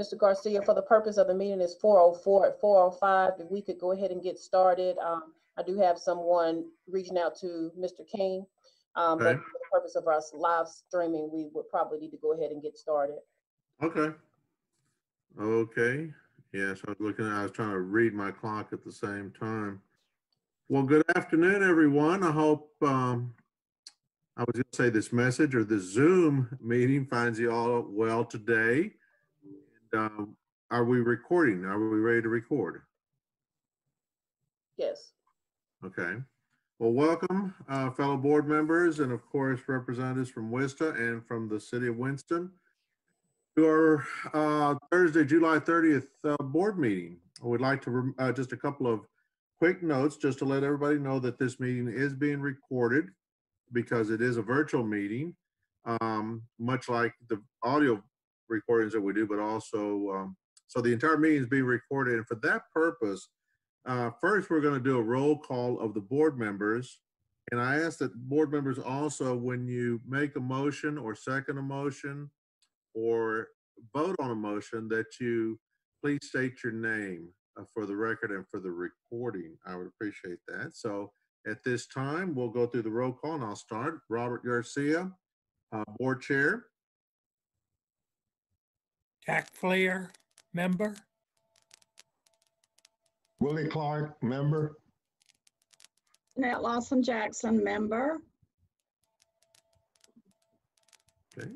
Mr. Garcia, for the purpose of the meeting is four oh four at four oh five. If we could go ahead and get started. Um, I do have someone reaching out to Mr. King. Um, but Okay. for the purpose of us live streaming, we would probably need to go ahead and get started. Okay. Okay, yes, I was looking, I was trying to read my clock at the same time. Well, good afternoon, everyone. I hope, um, I was gonna say this message or this Zoom meeting finds you all well today. Um, Are we recording? Are we ready to record? Yes. Okay. Well, welcome, uh, fellow board members and of course, representatives from WISTA and from the city of Winston to our uh, Thursday, July 30th uh, board meeting. I would like to, uh, just a couple of quick notes, just to let everybody know that this meeting is being recorded because it is a virtual meeting, um, much like the audio recordings that we do, but also, um, so the entire meeting is being recorded. And for that purpose, uh, First, we're going to do a roll call of the board members. And I ask that board members also, when you make a motion or second a motion or vote on a motion, that you please state your name uh, for the record and for the recording. I would appreciate that. So at this time, we'll go through the roll call and I'll start. Robert Garcia, uh, Board Chair. Jack Fleer, member. Willie Clark, member. Nat Lawson Jackson, member. Okay.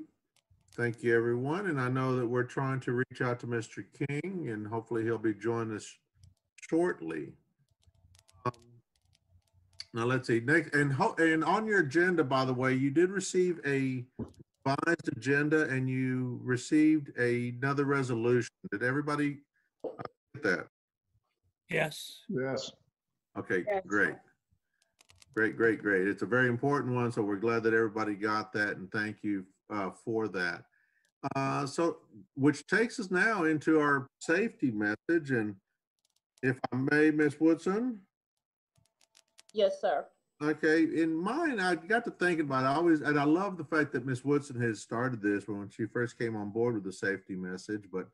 Thank you, everyone. And I know that we're trying to reach out to Mr. King and hopefully he'll be joining us shortly. Um, Now, let's see, next, and, ho- and on your agenda, by the way, you did receive a revised agenda and you received another resolution. Did everybody uh, get that? Yes, Yes. Okay, Yes. great. Great, great, great. It's a very important one, so we're glad that everybody got that and thank you uh, for that. Uh, So, which takes us now into our safety message and if I may, Ms. Woodson? Yes, sir. Okay, in mine, I got to thinking about it. I always, and I love the fact that Miss Woodson has started this when she first came on board with the safety message, but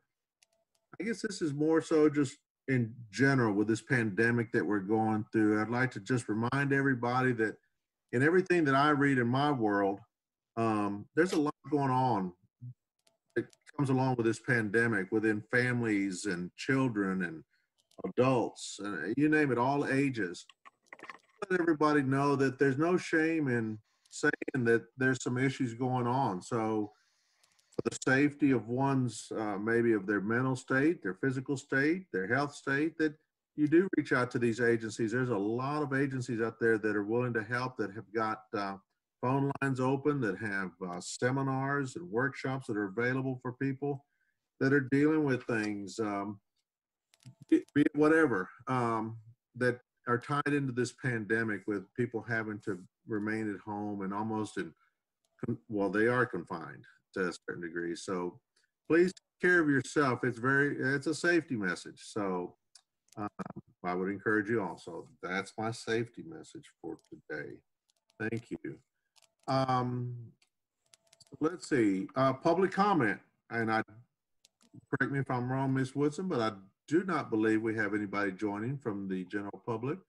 I guess this is more so just in general with this pandemic that we're going through. I'd like to just remind everybody that in everything that I read in my world, um, there's a lot going on that comes along with this pandemic within families and children and adults, and you name it, all ages let everybody know that there's no shame in saying that there's some issues going on. So for the safety of one's, uh, maybe of their mental state, their physical state, their health state, that you do reach out to these agencies. There's a lot of agencies out there that are willing to help, that have got uh, phone lines open, that have uh, seminars and workshops that are available for people that are dealing with things, um, whatever, um, that are tied into this pandemic with people having to remain at home and almost in, well, they are confined to a certain degree. So please take care of yourself. It's very, it's a safety message. So um, I would encourage you also. That's my safety message for today. Thank you. Um, let's see, uh, public comment. And I, correct me if I'm wrong, Ms. Woodson, but I do not believe we have anybody joining from the general public.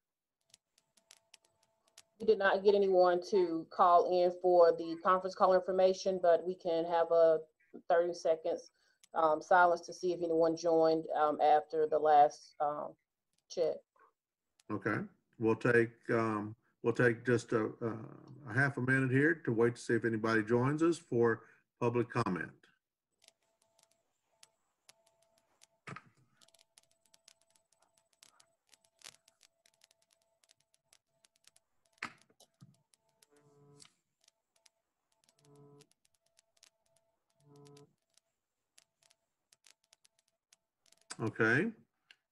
We did not get anyone to call in for the conference call information, but we can have a thirty seconds um, silence to see if anyone joined um, after the last um, check. Okay, we'll take, um, we'll take just a, a a half a minute here to wait to see if anybody joins us for public comment. Okay,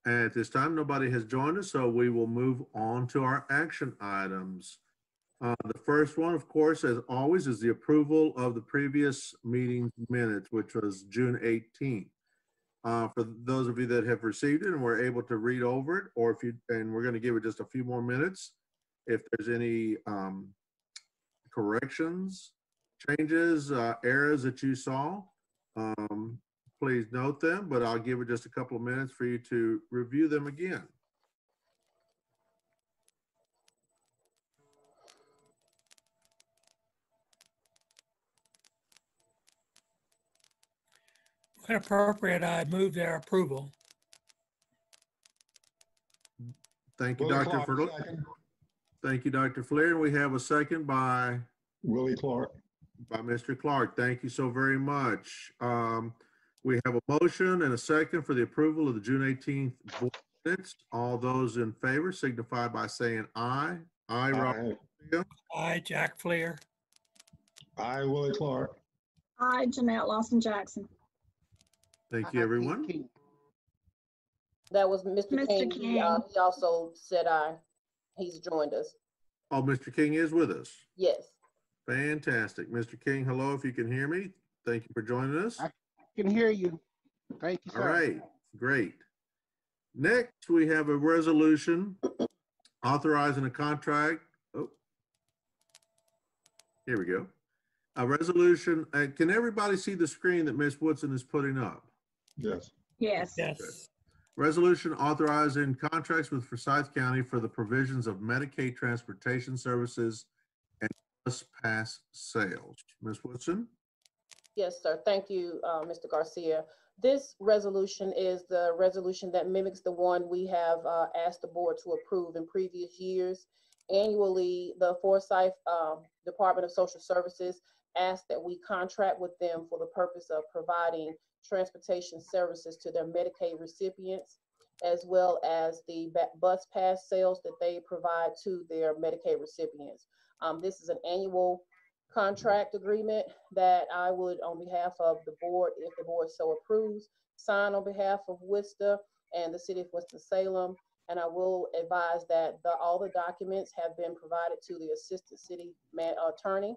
at this time, nobody has joined us, so we will move on to our action items. Uh, The first one, of course, as always, is the approval of the previous meeting minutes, which was June 18th. Uh, For those of you that have received it and were able to read over it, or if you, and we're going to give it just a few more minutes. If there's any um, corrections, changes, uh, errors that you saw, um, please note them, but I'll give it just a couple of minutes for you to review them again. When appropriate, I move their approval. Thank you, Willie Dr. Clark, Fleer. second. Thank you, Dr. Fleer. We have a second by, Willie Clark. by Mr. Clark. Thank you so very much. Um, we have a motion and a second for the approval of the June eighteenth board minutes. All those in favor signify by saying aye. Aye, Robert. Aye. I, Jack Fleer. Aye, Willie Clark. I, Jeanette Lawson Jackson. Thank you, everyone. That was Mr. Mr. King. He, uh, King. He also said aye. He's joined us. Oh, Mr. King is with us. Yes. Fantastic. Mr. King, hello, if you can hear me. Thank you for joining us. I- Can hear you. Thank you, All sir. right, great. Next, we have a resolution authorizing a contract. Oh. Here we go. A resolution, uh, can everybody see the screen that Ms. Woodson is putting up? Yes. Yes. Yes. Resolution authorizing contracts with Forsyth County for the provisions of Medicaid transportation services and bus pass sales. Ms. Woodson? Yes, sir. Thank you, uh, Mr. Garcia. This resolution is the resolution that mimics the one we have uh, asked the board to approve in previous years. Annually, the Forsyth um, Department of Social Services asks that we contract with them for the purpose of providing transportation services to their Medicaid recipients, as well as the bus pass sales that they provide to their Medicaid recipients. Um, This is an annual contract agreement that I would, on behalf of the board, if the board so approves, sign on behalf of WISTA and the city of Winston-Salem. And I will advise that the, all the documents have been provided to the assistant city man, attorney.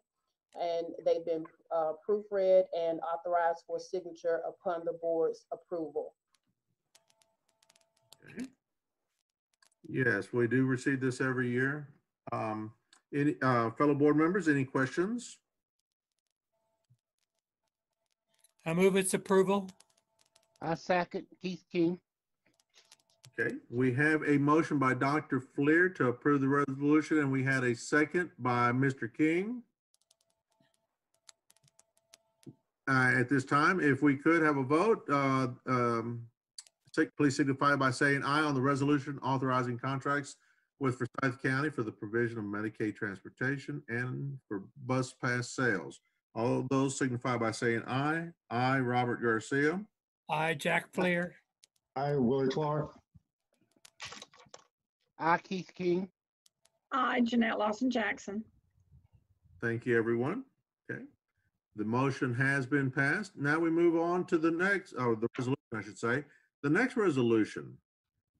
And they've been, uh, proofread and authorized for signature upon the board's approval. Okay. Yes, we do receive this every year. Um, any, uh, fellow board members, any questions? I move its approval. I second Keith King. Okay, we have a motion by Dr. Fleer to approve the resolution, and we had a second by Mr. King. Uh, at this time, if we could have a vote, uh, um, sig- please signify by saying aye on the resolution authorizing contracts with Forsyth County for the provision of Medicaid transportation and for bus pass sales. All of those signify by saying aye. Aye, Robert Garcia. I, Jack Fleer. Aye, Willie Clark. I, Keith King. I, Jeanette Lawson Jackson. Thank you, everyone. Okay. The motion has been passed. Now we move on to the next, or the resolution, I should say. The next resolution.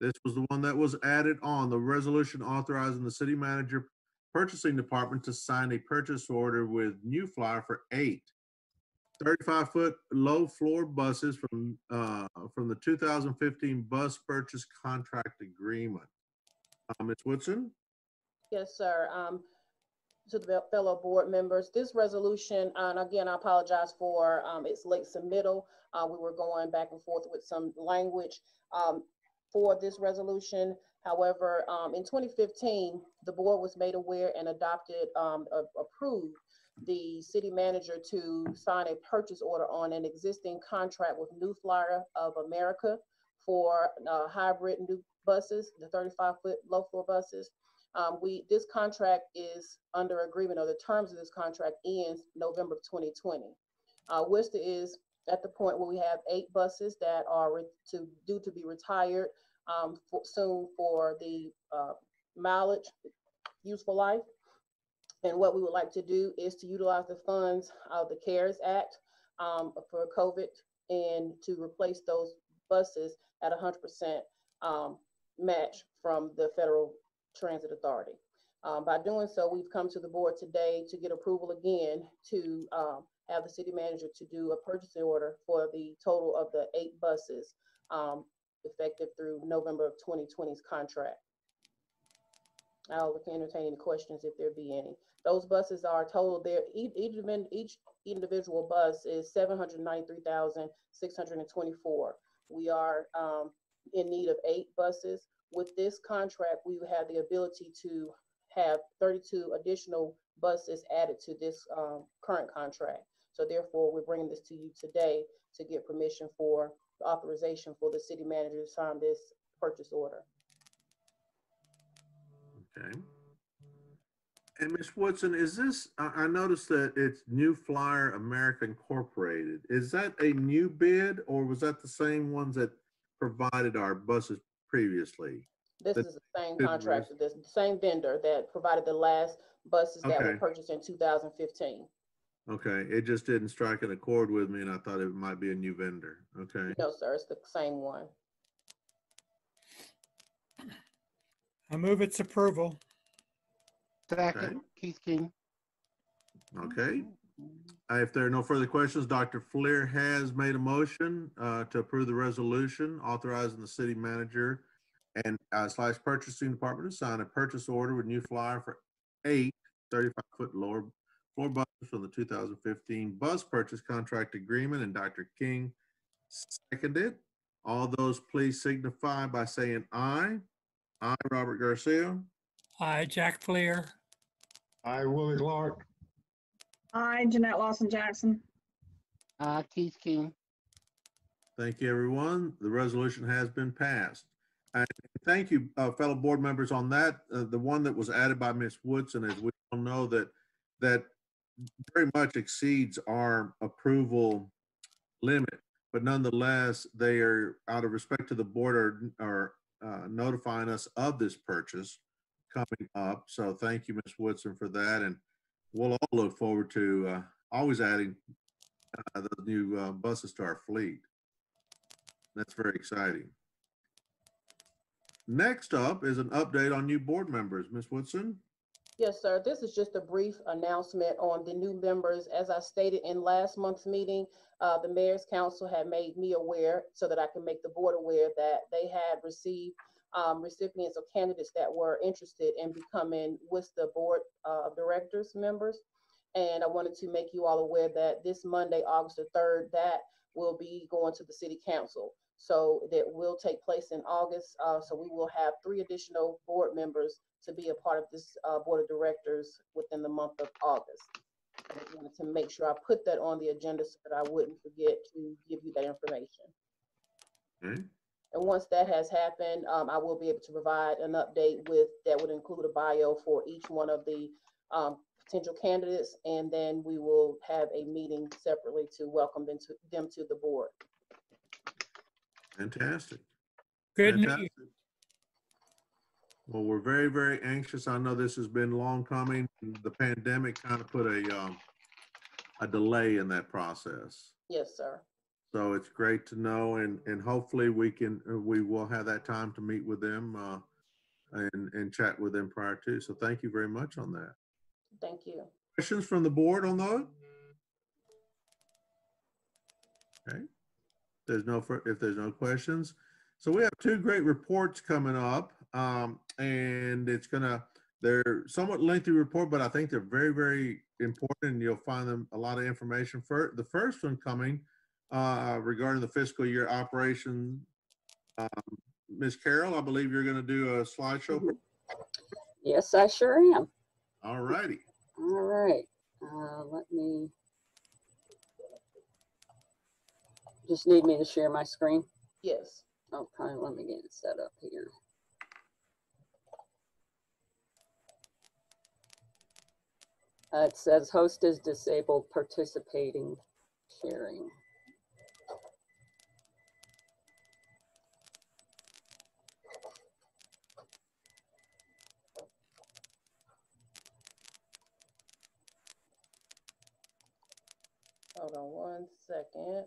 This was the one that was added on, the resolution authorizing the city manager purchasing department to sign a purchase order with New Flyer for eight 35-foot low floor buses from, uh, from the 2015 bus purchase contract agreement. Uh, Ms. Woodson? Yes, sir. Um, to the fellow board members, this resolution, and again, I apologize for, um, its late submittal. Uh, we were going back and forth with some language, um, for this resolution. However, um, in twenty fifteen, the board was made aware and adopted, um, a- approved the city manager to sign a purchase order on an existing contract with New Flyer of America for, uh, hybrid new buses, the thirty-five foot low floor buses. Um, we, this contract is under agreement, or the terms of this contract ends November of twenty twenty. Uh, WISTA is at the point where we have eight buses that are re- to, due to be retired, um, for, soon for the, uh, mileage, useful life. And what we would like to do is to utilize the funds of the CARES Act, um, for COVID and to replace those buses at hundred percent, um, match from the Federal Transit Authority. Um, by doing so, we've come to the board today to get approval again to, um, have the city manager to do a purchase order for the total of the eight buses, um, effective through November of 2020's contract. I'll entertain any questions if there be any. Those buses are total, they're, each, each, individual bus is seven hundred ninety-three thousand, six hundred and twenty-four. We are, um, in need of eight buses. With this contract, we have the ability to have thirty-two additional buses added to this, um, current contract. So therefore, we're bringing this to you today to get permission for authorization for the city manager to sign this purchase order. Okay. And Ms. Woodson, is this, I, I noticed that it's New Flyer America Incorporated. Is that a new bid or was that the same ones that provided our buses previously? This That- is the same contractor, this, the same vendor that provided the last buses that were Okay. purchased in two thousand fifteen. Okay, it just didn't strike an accord with me and I thought it might be a new vendor. Okay, No, sir, it's the same one. I move its approval. Second, Keith King. okay. Uh, If there are no further questions, Dr. Fleer has made a motion uh, to approve the resolution authorizing the city manager and uh, slash purchasing department to sign a purchase order with New Flyer for eight 35-foot lower floor buses from the 2015 bus purchase contract agreement, and Dr. King seconded. All those please signify by saying aye. Aye, Robert Garcia. I, Jack Fleer. I, Willie Clark. I, Jeanette Lawson Jackson. I, Keith King. Thank you, everyone. The resolution has been passed. And thank you, uh, fellow board members, on that. Uh, The one that was added by Ms. Woodson, as we all know, that, that very much exceeds our approval limit. But nonetheless, they are, out of respect to the board, are, are uh, notifying us of this purchase coming up. So thank you, Ms. Woodson, for that. And we'll all look forward to uh, always adding uh, the new uh, buses to our fleet. That's very exciting. Next up is an update on new board members. Ms. Woodson? Yes, sir. This is just a brief announcement on the new members. As I stated in last month's meeting, uh, the mayor's council had made me aware so that I can make the board aware that they had received um, recipients or candidates that were interested in becoming WISTA Board uh, of Directors members. And I wanted to make you all aware that this Monday, August the third, that will be going to the city council. So that will take place in August. Uh, so we will have three additional board members to be a part of this uh, board of directors within the month of August. I just wanted to make sure I put that on the agenda so that I wouldn't forget to give you that information. Okay, And once that has happened, um, I will be able to provide an update with, that would include a bio for each one of the um, potential candidates. And then we will have a meeting separately to welcome them to, them to the board. fantastic. Good news. Well, we're very, very anxious. I know this has been long coming. The pandemic kind of put a, um, a delay in that process. Yes, sir. So it's great to know and, and hopefully we can, uh, we will have that time to meet with them, uh, and, and chat with them prior to. So thank you very much on that. Thank you. Questions from the board on those? Okay. There's no, fur- if there's no questions. So we have two great reports coming up. Um, and it's gonna, they're somewhat lengthy report, but I think they're very, very important. and You'll find them a lot of information for, the first one coming, uh, regarding the fiscal year operation. Um, Ms. Carroll, I believe you're gonna do a slideshow. Yes, I sure am. All righty. All right, uh, let me. Just need me to share my screen? Yes. Okay, let me get it set up here. Uh, it says host is disabled, participating, sharing. Hold on one second.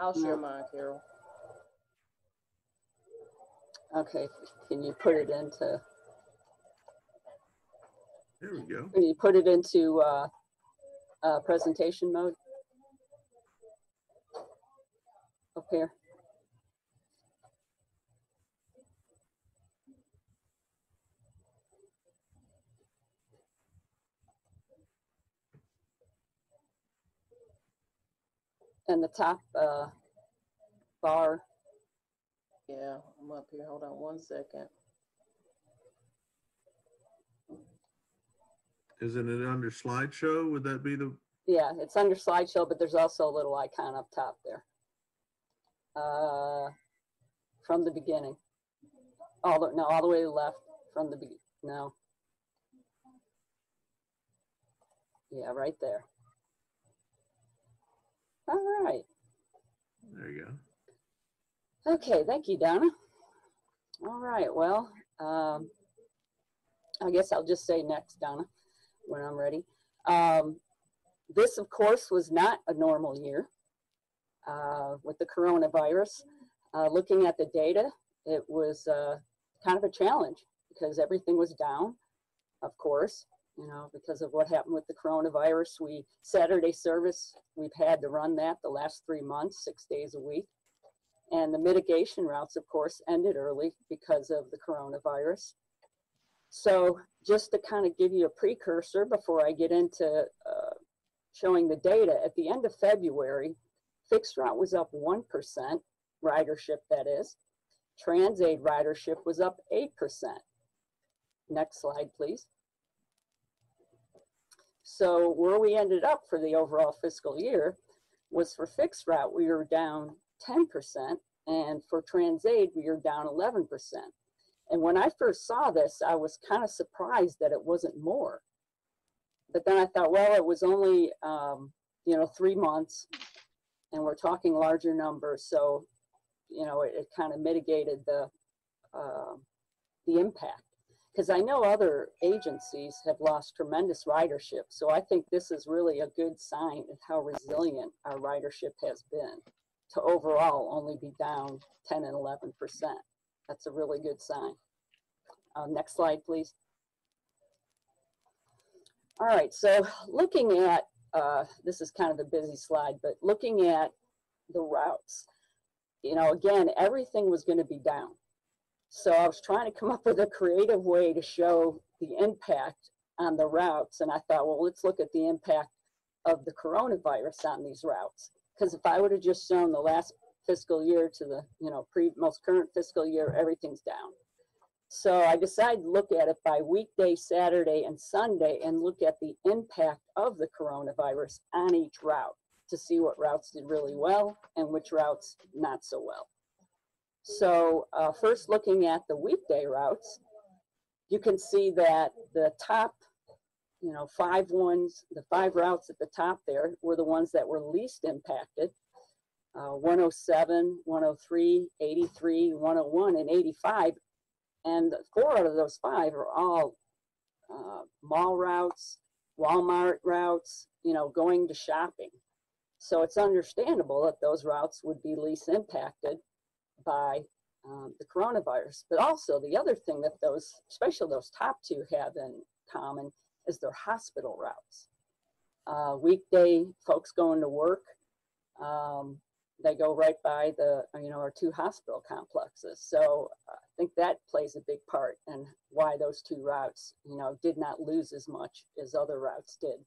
I'll share No. mine, Carol. Okay, can you put it into, There we go. can you put it into, uh, uh, presentation mode? Up here. And the top, uh, bar, Yeah, I'm up here. Hold on one second. Isn't it under slideshow? Would that be the, Yeah, it's under slideshow, but there's also a little icon up top there. Uh, from the beginning. All the, no, all the way to the left from the be, no. Yeah, right there. All right. there you go. Okay, thank you, Donna. All right, well, um, I guess I'll just say next, Donna, when I'm ready. Um, this, of course, was not a normal year uh, with the coronavirus. Uh, looking at the data, it was uh, kind of a challenge because everything was down, of course, you know, because of what happened with the coronavirus. We Saturday service, we've had to run that the last three months, six days a week. And the mitigation routes, of course, ended early because of the coronavirus. So just to kind of give you a precursor before I get into uh, showing the data, at the end of February, fixed route was up 1%, ridership that is. Transaid ridership was up 8%. Next slide, please. So where we ended up for the overall fiscal year was for fixed route, we were down 10%, and for Transaid, we were down 11%. And when I first saw this, I was kind of surprised that it wasn't more. But then I thought, well, it was only, um, you know, three months, and we're talking larger numbers, so, you know, it, it kind of mitigated the, uh, the impact. Because I know other agencies have lost tremendous ridership, so I think this is really a good sign of how resilient our ridership has been to overall only be down 10 and 11 percent. That's a really good sign. Uh, next slide, please. All right, so looking at, uh, this is kind of a busy slide, but looking at the routes, you know, again, everything was going to be down. So I was trying to come up with a creative way to show the impact on the routes. And I thought, well, let's look at the impact of the coronavirus on these routes. Because if I would have just shown the last fiscal year to the, you know, pre most current fiscal year, everything's down. So I decided to look at it by weekday, Saturday, and Sunday and look at the impact of the coronavirus on each route to see what routes did really well and which routes not so well. So uh, first looking at the weekday routes, you can see that the top, you know, five ones, the five routes at the top there were the ones that were least impacted. Uh, 107, 103, 83, 101, and 85. And four out of those five are all uh, mall routes, Walmart routes, you know, going to shopping. So it's understandable that those routes would be least impacted by um, the coronavirus. But also the other thing that those, especially those top two have in common is their hospital routes. Uh, weekday folks going to work, um, they go right by the, you know, our two hospital complexes. So I think that plays a big part in why those two routes, you know, did not lose as much as other routes did.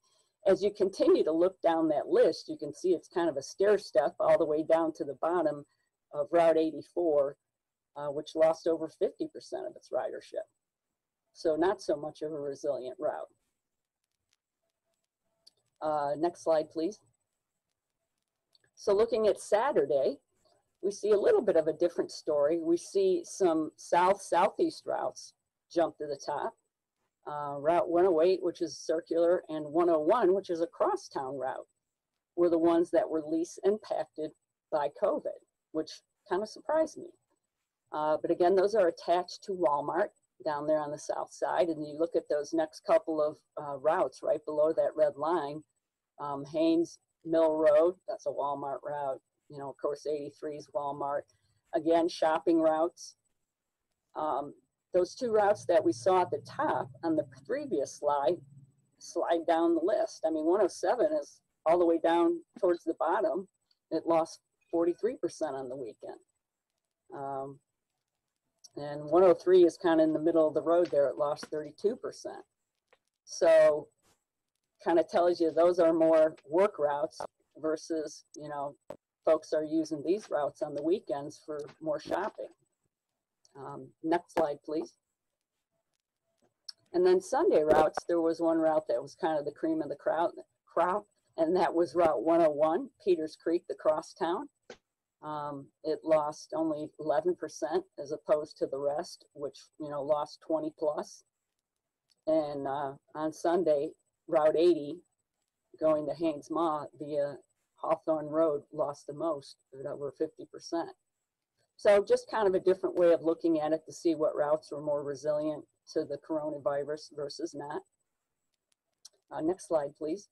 As you continue to look down that list, you can see it's kind of a stair step all the way down to the bottom of Route 84, uh, which lost over 50% of its ridership. So not so much of a resilient route. Uh, next slide, please. So looking at Saturday, we see a little bit of a different story. We see some south-southeast routes jump to the top. Uh, route 108, which is circular, and 101, which is a crosstown route, were the ones that were least impacted by COVID, which kind of surprised me. Uh, but again, those are attached to Walmart down there on the south side. And you look at those next couple of uh, routes right below that red line, um, Haynes Mill Road, that's a Walmart route. you know, of course, 83 is Walmart. Again, shopping routes. Um, those two routes that we saw at the top on the previous slide slide down the list. I mean, 107 is all the way down towards the bottom. It lost 43% on the weekend. Um, and 103 is kind of in the middle of the road there. It lost 32%. So kind of tells you those are more work routes versus, you know, folks are using these routes on the weekends for more shopping. Um, next slide, please. And then Sunday routes, there was one route that was kind of the cream of the crowd, crop, and that was Route 101, Peters Creek, the crosstown. Um, it lost only 11% as opposed to the rest, which, you know, lost 20 plus. And uh, on Sunday, Route 80, going to Haynes Mall via Hawthorne Road, lost the most, at over 50%. So just kind of a different way of looking at it to see what routes were more resilient to the coronavirus versus not. Uh, next slide, please.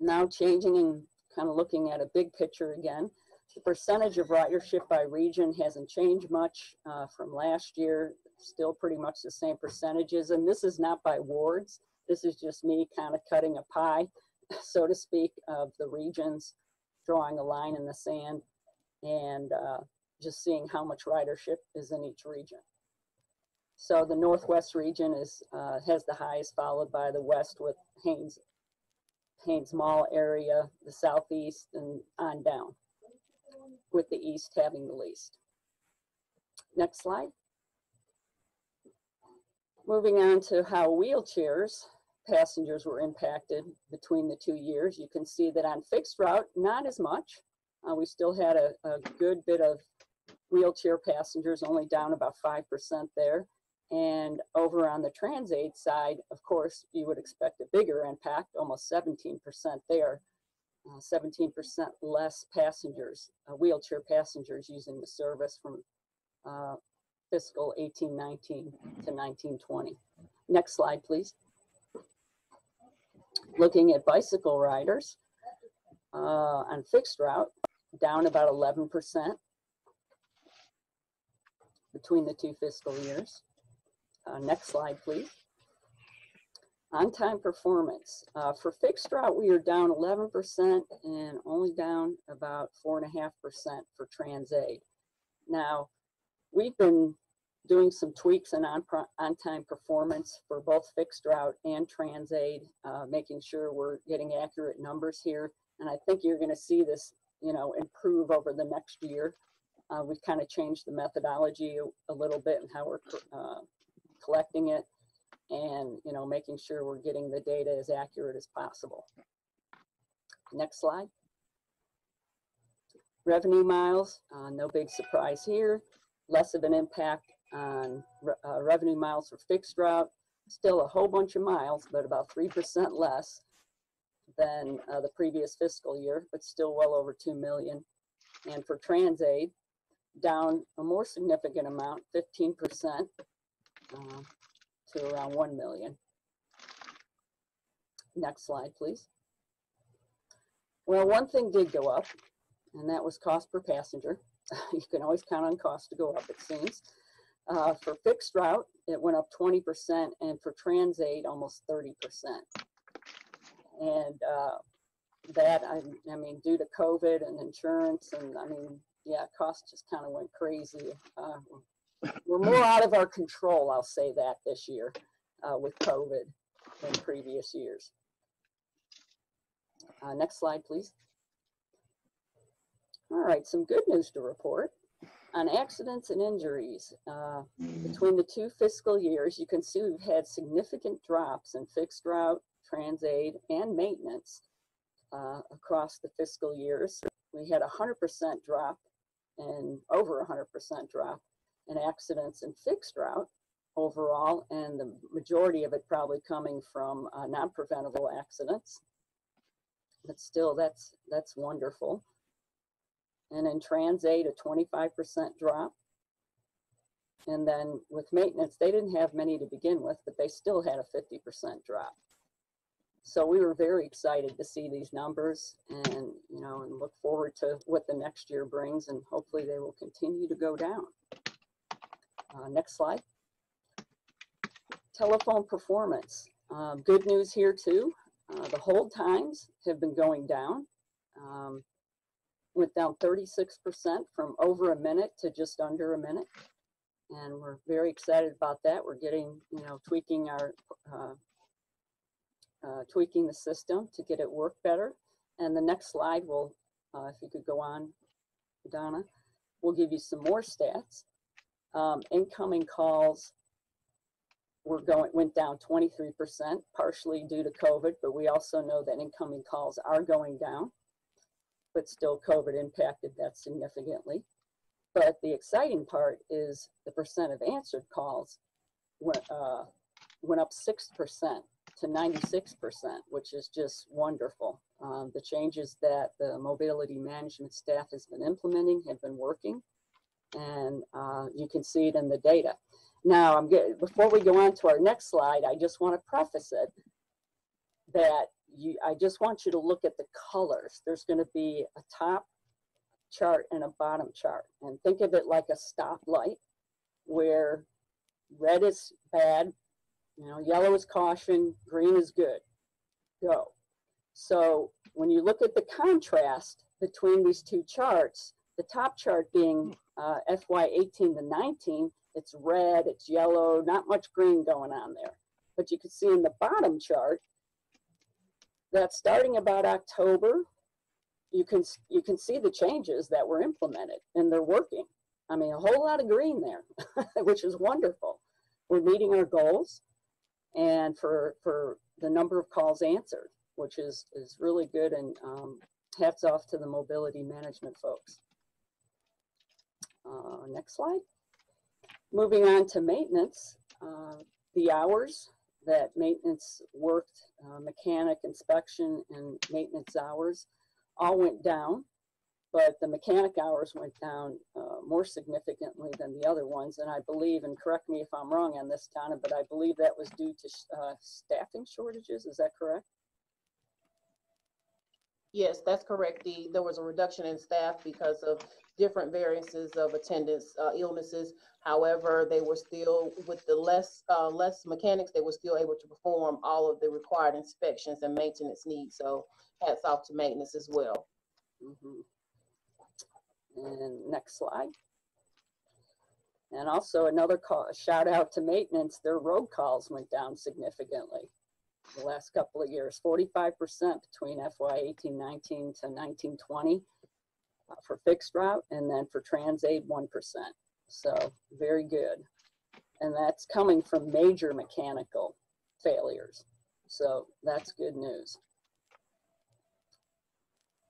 Now changing and kind of looking at a big picture again. The percentage of ridership by region hasn't changed much uh, from last year, still pretty much the same percentages. And this is not by wards. This is just me kind of cutting a pie, so to speak, of the regions, drawing a line in the sand and uh, just seeing how much ridership is in each region. So the Northwest region is, uh, has the highest, followed by the West with Haynes, Haynes Mall area, the Southeast, and on down, with the East having the least. Next slide. Moving on to how wheelchairs passengers were impacted between the two years. You can see that on fixed route, not as much. Uh, we still had a, a good bit of wheelchair passengers, only down about 5% there. And over on the Transaid side, of course, you would expect a bigger impact, almost 17% there. Uh, 17% less passengers, uh, wheelchair passengers using the service from uh, fiscal 1819 to 1920. Next slide, please. Looking at bicycle riders uh, on fixed route, down about 11% between the two fiscal years. Uh, next slide, please. On-time performance. Uh, for fixed route, we are down 11% and only down about 4.5% for Transaid. Now, we've been doing some tweaks in on, on-time performance for both fixed route and Transaid, uh, making sure we're getting accurate numbers here. And I think you're going to see this, you know, improve over the next year. Uh, we've kind of changed the methodology a, a little bit and how we're uh, collecting it and you know making sure we're getting the data as accurate as possible. Next slide. Revenue miles, uh, no big surprise here. Less of an impact on re uh, revenue miles for fixed route. Still a whole bunch of miles, but about 3% less than uh, the previous fiscal year, but still well over 2 million. And for Transaid, down a more significant amount, 15%, to around 1 million. Next slide, please. Well, one thing did go up, and that was cost per passenger. you can always count on cost to go up, it seems. Uh, for fixed route, it went up 20%, and for Transaid, almost 30%. And uh, that, I, I mean, due to COVID and insurance, and I mean, yeah, cost just kind of went crazy. Uh, we're more out of our control, I'll say that this year uh, with COVID than previous years. Uh, next slide, please. All right, some good news to report. On accidents and injuries, uh, between the two fiscal years, you can see we've had significant drops in fixed route, Transaid, and maintenance uh, across the fiscal years. We had a 100% drop and over a 100% drop in accidents and fixed route overall, and the majority of it probably coming from uh, non-preventable accidents. But still, that's that's wonderful. And in Transaid, a 25% drop. And then with maintenance, they didn't have many to begin with, but they still had a 50% drop. So we were very excited to see these numbers and, you know, and look forward to what the next year brings and hopefully they will continue to go down. Uh, next slide. Telephone performance. Um, good news here too. Uh, the hold times have been going down. Um, went down 36% from over a minute to just under a minute. And we're very excited about that. We're getting, you know, tweaking our, uh, uh, tweaking the system to get it work better. And the next slide will, uh, if you could go on, Donna, will give you some more stats. Um, incoming calls were going, went down 23%, partially due to COVID, but we also know that incoming calls are going down. But still, COVID impacted that significantly. But the exciting part is the percent of answered calls went, uh, went up 6% to 96%, which is just wonderful. Um, the changes that the mobility management staff has been implementing have been working, and uh, you can see it in the data. Now, I'm getting, before we go on to our next slide, I just want to preface it that you, I just want you to look at the colors. There's going to be a top chart and a bottom chart, and think of it like a stoplight where red is bad, you know, yellow is caution, green is good. Go. So when you look at the contrast between these two charts, the top chart being uh, FY 18 to 19, it's red, it's yellow, not much green going on there. But you can see in the bottom chart that starting about October, you can you can see the changes that were implemented and they're working. I mean, a whole lot of green there, which is wonderful. We're meeting our goals and for for the number of calls answered, which is is really good. And um, hats off to the mobility management folks. Uh, next slide. Moving on to maintenance, uh, the hours that maintenance worked, uh, mechanic inspection and maintenance hours, all went down. But the mechanic hours went down uh, more significantly than the other ones. And I believe, and correct me if I'm wrong on this, Donna, but I believe that was due to uh, staffing shortages. Is that correct? Yes, that's correct. The, there was a reduction in staff because of different variances of attendance, uh, illnesses. However, they were still, with the less, uh, less mechanics, they were still able to perform all of the required inspections and maintenance needs. So hats off to maintenance as well. Mhm. And next slide. And also another call, shout out to maintenance, their road calls went down significantly the last couple of years, forty-five percent between FY eighteen nineteen to nineteen twenty uh, for fixed route, and then for Transaid, one percent. So very good. And that's coming from major mechanical failures. So that's good news.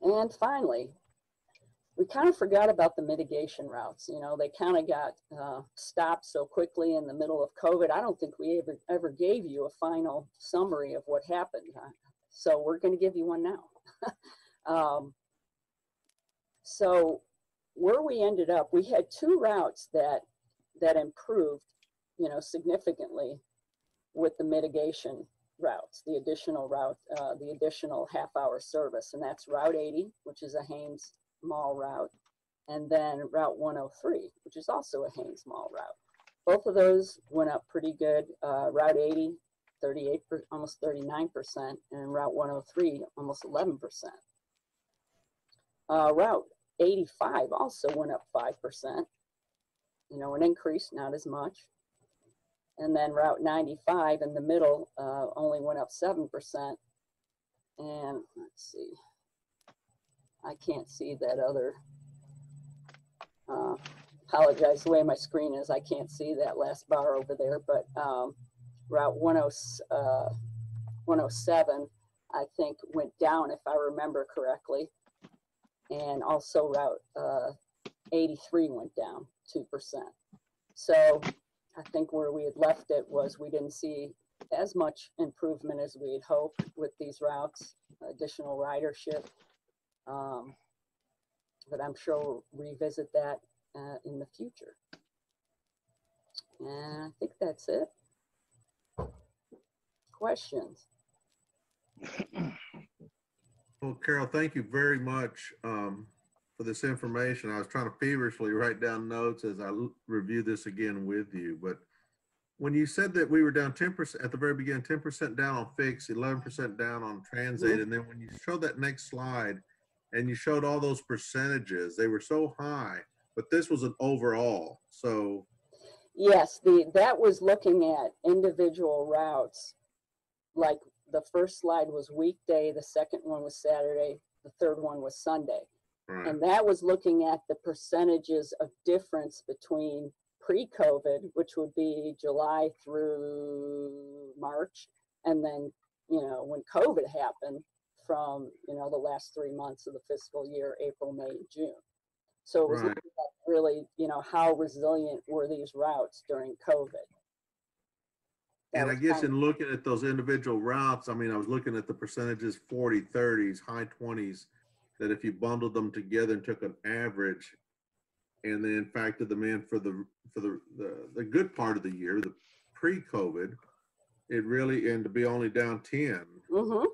And finally, we kind of forgot about the mitigation routes. You know, they kind of got uh, stopped so quickly in the middle of COVID. I don't think we ever ever gave you a final summary of what happened. Uh, So we're going to give you one now. um, so where we ended up, we had two routes that that improved, you know, significantly with the mitigation routes, the additional route, uh, the additional half hour service, and that's Route 80, which is a Haynes Mall route, and then Route 103, which is also a Haynes Mall route. Both of those went up pretty good. Uh, route 80, 38, per, almost 39%, and Route 103, almost 11%. Uh, route 85 also went up 5%. You know, an increase, not as much. And then Route 95 in the middle uh, only went up 7%. And let's see. I can't see that other. Uh, apologize the way my screen is. I can't see that last bar over there, but um, Route 10, uh, 107, I think went down if I remember correctly. And also Route uh, 83 went down 2%. So I think where we had left it was we didn't see as much improvement as we had hoped with these routes, additional ridership. Um, but I'm sure we'll revisit that uh, in the future. And I think that's it. Questions? Well, Carol, thank you very much um, for this information. I was trying to feverishly write down notes as I review this again with you. But when you said that we were down 10% at the very beginning, 10% down on fixed, 11% down on transit, and then when you showed that next slide and you showed all those percentages, they were so high, but this was an overall. So, Yes, the, that was looking at individual routes. Like the first slide was weekday, the second one was Saturday, the third one was Sunday. right, And that was looking at the percentages of difference between pre-COVID, which would be July through March, and then, you know, when COVID happened from, you know, the last three months of the fiscal year, April, May, June. So it was Right. at really, you know, how resilient were these routes during COVID? That And I guess in looking at those individual routes, I mean, I was looking at the percentages 40, 30s, high 20s, that if you bundled them together and took an average and then factored them in for the for the the, the good part of the year, the pre-COVID, it really and to be only down 10 Mhm,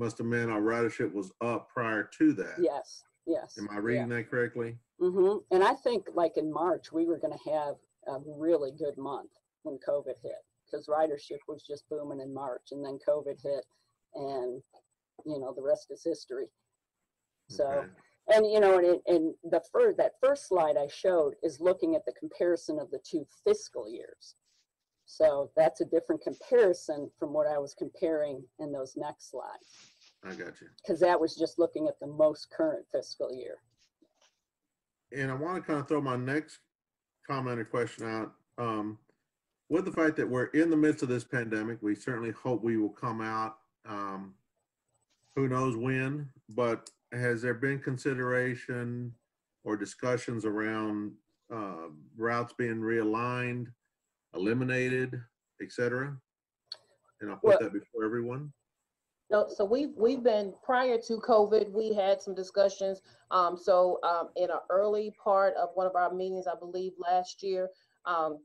must have meant our ridership was up prior to that. yes, yes. Am I yeah. reading that correctly? Mm-hmm. And I think like in March, we were going to have a really good month when COVID hit because ridership was just booming in March and then COVID hit and, you know, the rest is history. So, Okay. and you know, and, and the first, that first slide I showed is looking at the comparison of the two fiscal years. So that's a different comparison from what I was comparing in those next slides I got you. because that was just looking at the most current fiscal year. And I want to kind of throw my next comment or question out. Um, with the fact that we're in the midst of this pandemic, we certainly hope we will come out. Um, who knows when, but has there been consideration or discussions around uh, routes being realigned, eliminated, et cetera? And I'll put Well- that before everyone. No, so we've, we've been, prior to COVID, we had some discussions. Um, so, um, in an early part of one of our meetings, I believe last year, um,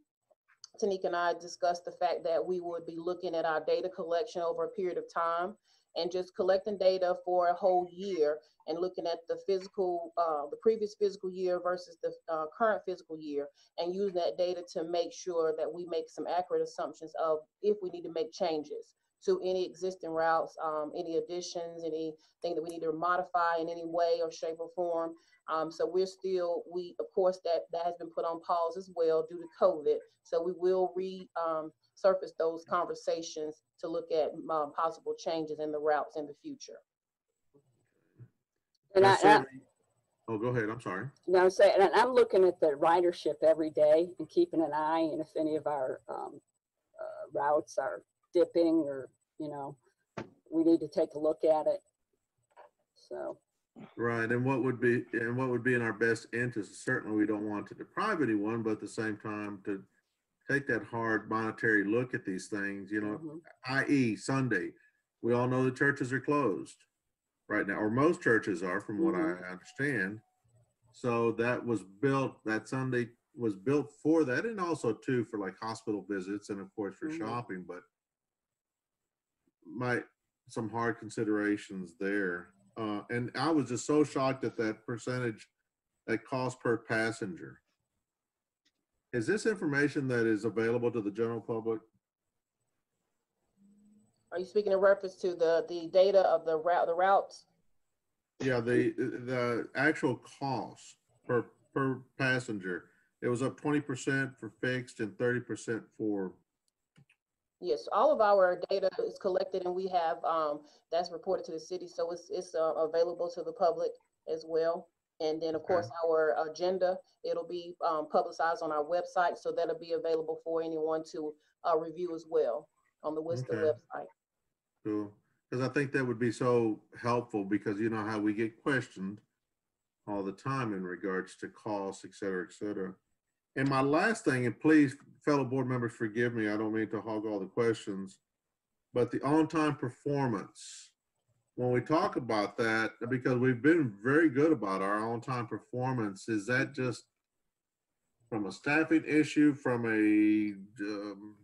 Tanika and I discussed the fact that we would be looking at our data collection over a period of time and just collecting data for a whole year and looking at the physical, uh, the previous physical year versus the, uh, current physical year and using that data to make sure that we make some accurate assumptions of if we need to make changes to any existing routes, um, any additions, anything that we need to modify in any way or shape or form. Um, so we're still, we, of course, that, that has been put on pause as well due to COVID. So we will re, um, surface those conversations to look at, um, possible changes in the routes in the future. And I, I- Oh, go ahead. I'm sorry. No, I'm saying, and I'm looking at the ridership every day and keeping an eye, and if any of our um, uh, routes are dipping or, you know, we need to take a look at it. So, Right, and what would be, and what would be in our best interest, certainly we don't want to deprive anyone, but at the same time to take that hard monetary look at these things, you know, mhm. i.e. Sunday. We all know the churches are closed right now, or most churches are from what I understand. So that was built, that Sunday was built for that and also too for like hospital visits and of course for Mhm. shopping, but my, some hard considerations there. Uh, and I was just so shocked at that percentage, that cost per passenger. Is this information that is available to the general public? Are you speaking in reference to the, the data of the route, the routes? Yeah, the, the actual cost per, per passenger, it was up twenty percent for fixed and thirty percent for, Yes, all of our data is collected and we have, um, that's reported to the city, so it's, it's, uh, available to the public as well. And then, of Okay. course, our agenda, it'll be, um, publicized on our website, so that'll be available for anyone to, uh, review as well on the WISTA Okay. website. to, because I think that would be so helpful because you know how we get questioned all the time in regards to costs, et cetera, et cetera. And my last thing, and please, fellow board members, forgive me, I don't mean to hog all the questions, but the on-time performance. When we talk about that, because we've been very good about our on-time performance, is that just from a staffing issue, from a, um,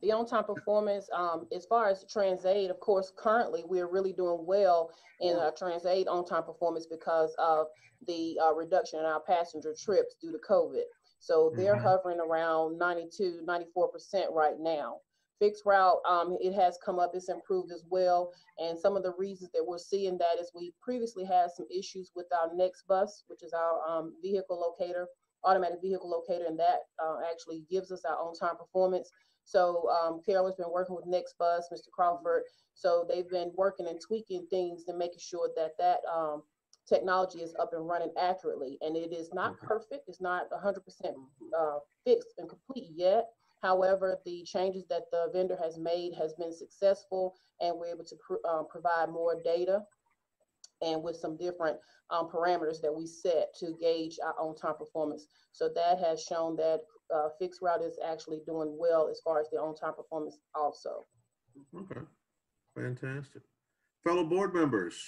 The on-time performance, um, as far as TransAid, of course, currently, we're really doing well in our TransAid on-time performance because of the, uh, reduction in our passenger trips due to COVID. So they're Mhm. hovering around 92, 94 percent right now. Fixed route, um, it has come up, it's improved as well. And some of the reasons that we're seeing that is we previously had some issues with our next bus, which is our, um, vehicle locator, automatic vehicle locator, and that, uh, actually gives us our on-time performance. So, um, Carolyn's been working with Next Bus, Mr. Crawford, so they've been working and tweaking things and making sure that that, um, technology is up and running accurately. And it is not perfect, it's not hundred percent, uh, fixed and complete yet. However, the changes that the vendor has made has been successful and we're able to pr- uh, provide more data and with some different um, parameters that we set to gauge our on-time performance. So that has shown that uh, fixed route is actually doing well as far as the on-time performance also. Okay, fantastic. Fellow board members,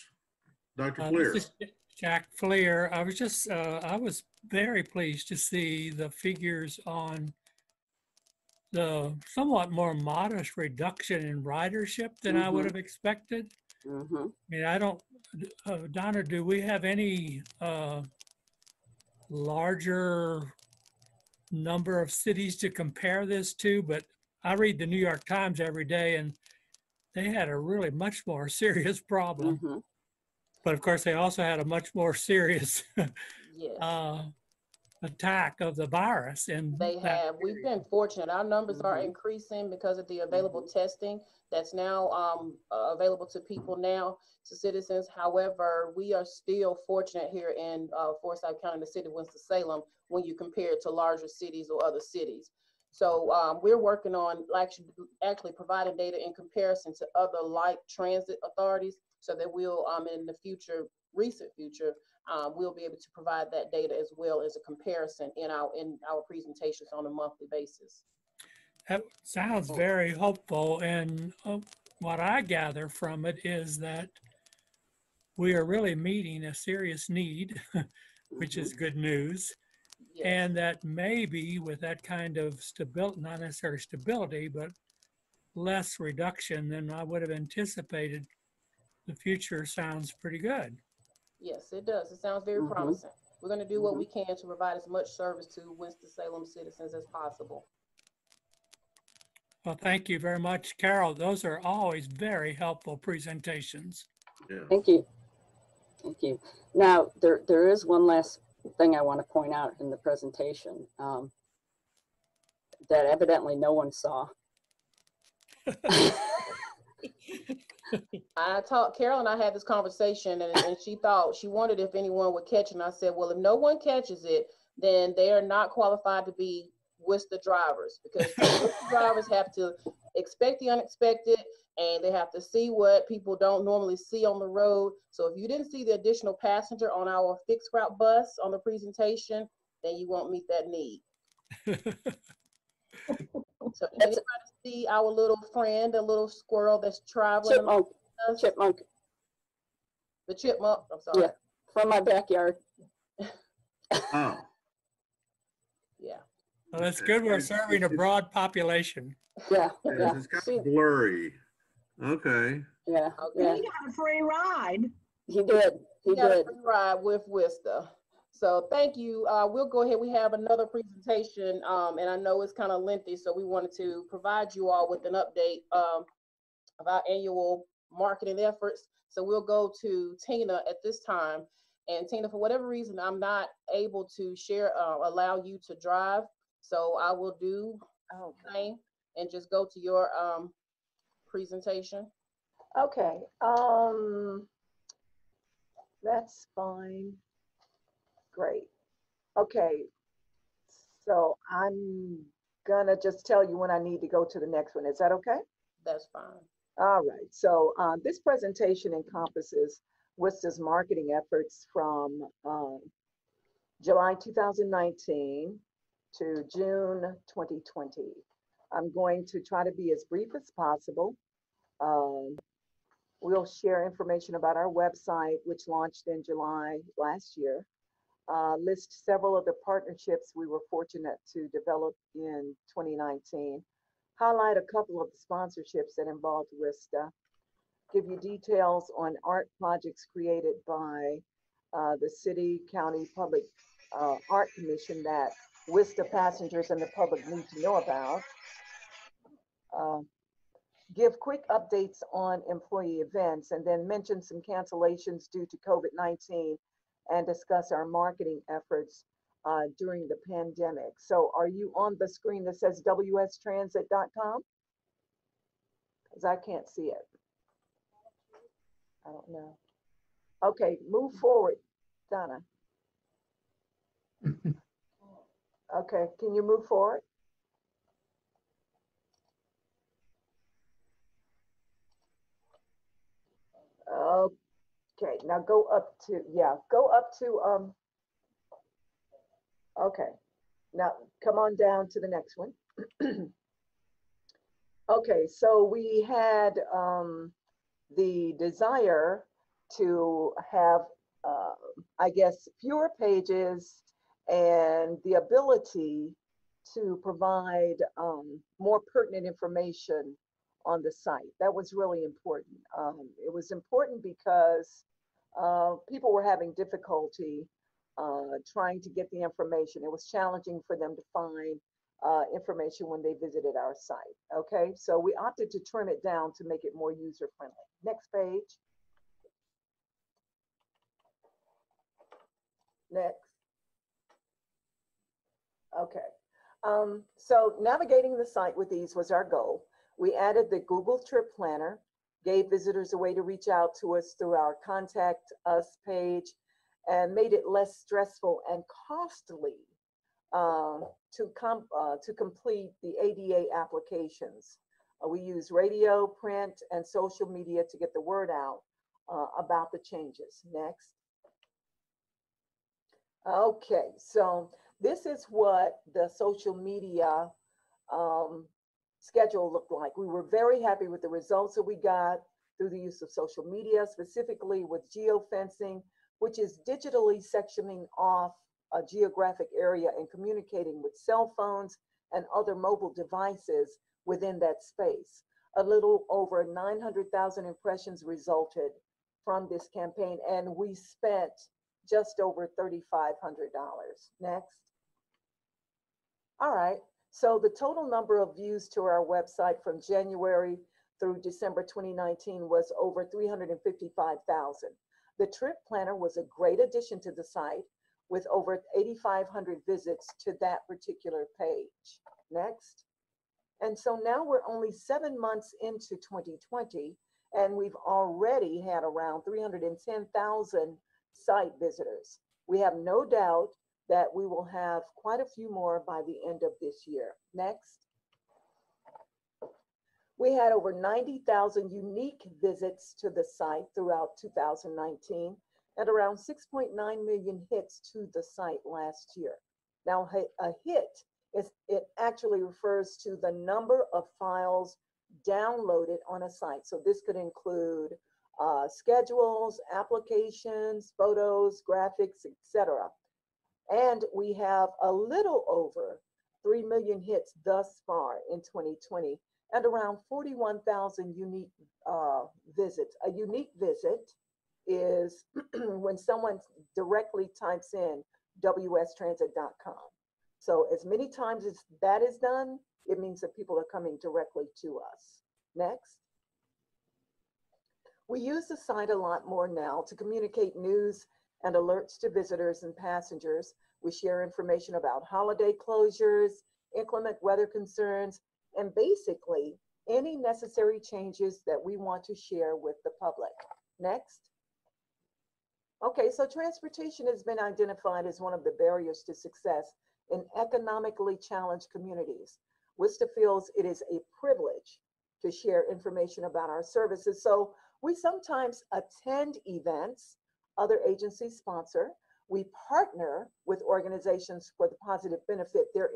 Dr. Uh, Fleer. this is Jack Fleer. I was just, uh, I was very pleased to see the figures on the somewhat more modest reduction in ridership than I would Mhm. have expected. Mhm. I mean, I don't, uh, Donna, do we have any uh, larger number of cities to compare this to? But I read the New York Times every day and they had a really much more serious problem. Mhm. But of course, they also had a much more serious Yes, uh, attack of the virus. And they have. We've been fortunate. Our numbers are Mhm. increasing because of the available testing that's now um, uh, available to people now, to citizens. However, we are still fortunate here in uh, Forsyth County, the city of Winston-Salem, when you compare it to larger cities or other cities. So um, we're working on actually, actually providing data in comparison to other light transit authorities so that we'll, um, in the future, recent future, um, we'll be able to provide that data as well as a comparison in our, in our presentations on a monthly basis. That sounds very hopeful. And uh, what I gather from it is that we are really meeting a serious need, which is good news. Yes. And that maybe with that kind of stability, not necessarily stability, but less reduction than I would have anticipated, the future sounds pretty good. Yes, it does. It sounds very Mhm. promising. We're gonna do what we can to provide as much service to Winston-Salem citizens as possible. Well, thank you very much, Carol. Those are always very helpful presentations. Yeah. Thank you. Thank you. Now, there, there is one last thing I want to point out in the presentation um, that evidently no one saw. I talked, Carol and I had this conversation and, and she thought, she wondered if anyone would catch it. And I said, well, if no one catches it, then they are not qualified to be with the drivers because WISTA drivers have to expect the unexpected and they have to see what people don't normally see on the road. So if you didn't see the additional passenger on our fixed route bus on the presentation, then you won't meet that need. So did That's- anybody see our little friend, the little squirrel that's traveling? Chipmunk, us? chipmunk The chipmunk, I'm sorry. Yeah. from my backyard. Oh, Yeah, Well, that's good. We're serving a broad population. Yeah, yes, yeah. it's kind See, of blurry. Okay, Yeah, Okay. He got a free ride. He did. He we got a free ride with WISTA. So thank you. Uh, we'll go ahead. We have another presentation, um, and I know it's kind of lengthy, so we wanted to provide you all with an update, um, of our annual marketing efforts. So we'll go to Tina at this time. And Tina, for whatever reason, I'm not able to share, uh, allow you to drive. So I will do same and just go to your, um, presentation. Okay, um, that's fine. Great. Okay, so I'm gonna just tell you when I need to go to the next one. Is that okay? That's fine. All right, so uh, this presentation encompasses WISTA's marketing efforts from um, July 2019 to June 2020. I'm going to try to be as brief as possible. Um, We'll share information about our website, which launched in July last year. Uh, List several of the partnerships we were fortunate to develop in 2019 highlight a couple of the sponsorships that involved WISTA, give you details on art projects created by uh, the city, county, public uh, art commission that WISTA passengers and the public need to know about. Uh, Give quick updates on employee events and then mention some cancellations due to COVID-19 and discuss our marketing efforts uh, during the pandemic. So are you on the screen that says wstransit.com? Because I can't see it. I don't know. Okay, move forward, Donna. Okay, can you move forward? Okay, now go up to, yeah, go up to, um, okay, now come on down to the next one. Okay, so we had, um, the desire to have, uh, I guess, fewer pages and the ability to provide, um, more pertinent information on the site. That was really important. Um, it was important because uh, people were having difficulty uh, trying to get the information. It was challenging for them to find uh, information when they visited our site. Okay, so we opted to trim it down to make it more user friendly. Next page. Next. Okay, um, so navigating the site with ease was our goal. We added the Google Trip Planner, gave visitors a way to reach out to us through our Contact Us page, and made it less stressful and costly um, to, com- uh, to complete the ADA applications. Uh, we use radio, print, and social media to get the word out uh, about the changes. Next. Okay, so this is what the social media um, schedule looked like. We were very happy with the results that we got through the use of social media, specifically with geofencing, which is digitally sectioning off a geographic area and communicating with cell phones and other mobile devices within that space. A little over 900,000 impressions resulted from this campaign, and we spent just over $3,500. Next. All right, so the total number of views to our website from January through December 2019 was over 355,000. The trip planner was a great addition to the site with over 8,500 visits to that particular page. Next. And so now we're only seven months into 2020, and we've already had around 310,000 site visitors. We have no doubt that we will have quite a few more by the end of this year. Next. We had over 90,000 unique visits to the site throughout 2019 and around 6.9 million hits to the site last year. Now, a hit is it actually refers to the number of files downloaded on a site. So this could include uh, schedules, applications, photos, graphics, etc. And we have a little over 3 million hits thus far in 2020 and around 41,000 unique uh, visits. A unique visit is when someone directly types in wstransit.com. So as many times as that is done, it means that people are coming directly to us. Next. We use the site a lot more now to communicate news and alerts to visitors and passengers. We share information about holiday closures, inclement weather concerns, and basically any necessary changes that we want to share with the public. Next. Okay, so transportation has been identified as one of the barriers to success in economically challenged communities. WISTA feels it is a privilege to share information about our services. So we sometimes attend events other agencies sponsor. We partner with organizations for the positive benefit their,